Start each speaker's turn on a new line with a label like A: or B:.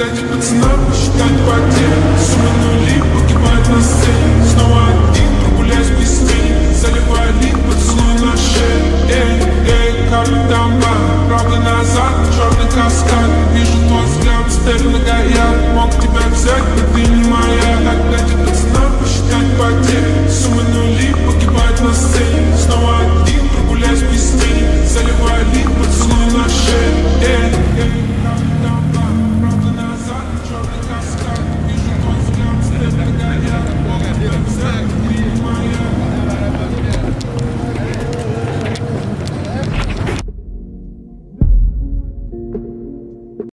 A: дать пацанам посчитать потери Суммы нули погибают на сцене Снова один, прогуляюсь без тени Заливая лик, поцелуй на шею Эй, эй, капли дома Правда назад, черный каскад. Вижу твой взгляд, стель на Мог тебя взять, но ты не моя